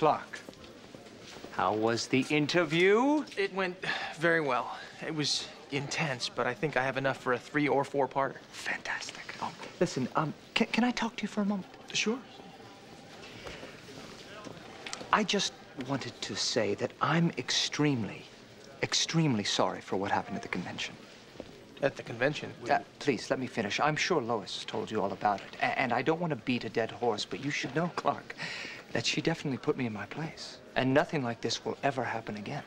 Clark, how was the interview? It went very well. It was intense, but I think I have enough for a three or four parter. Fantastic. Oh, listen, um, can, can I talk to you for a moment? Sure. I just wanted to say that I'm extremely, extremely sorry for what happened at the convention. At the convention. Uh, please, let me finish. I'm sure Lois has told you all about it. A- and I don't want to beat a dead horse, but you should know, Clark, that she definitely put me in my place. And nothing like this will ever happen again.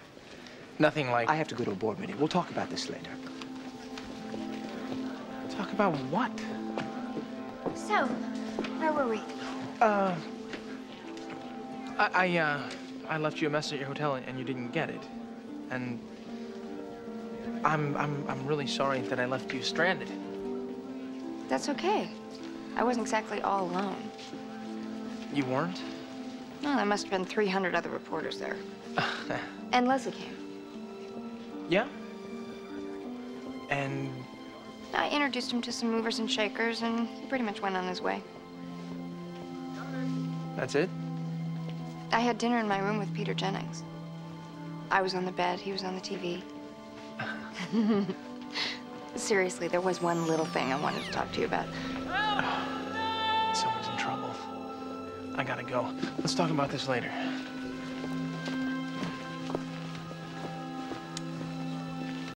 Nothing like. I have to go to a board meeting. We'll talk about this later. Talk about what? So, where were we? Uh. I, I, uh, I left you a message at your hotel and you didn't get it. And I'm, I'm, I'm really sorry that I left you stranded. That's okay. I wasn't exactly all alone. You weren't? No, there must have been 300 other reporters there. and Leslie came. Yeah? And I introduced him to some movers and shakers, and he pretty much went on his way. that's it? I had dinner in my room with Peter Jennings. I was on the bed, he was on the TV. Seriously, there was one little thing I wanted to talk to you about. Someone's in trouble. I gotta go. Let's talk about this later.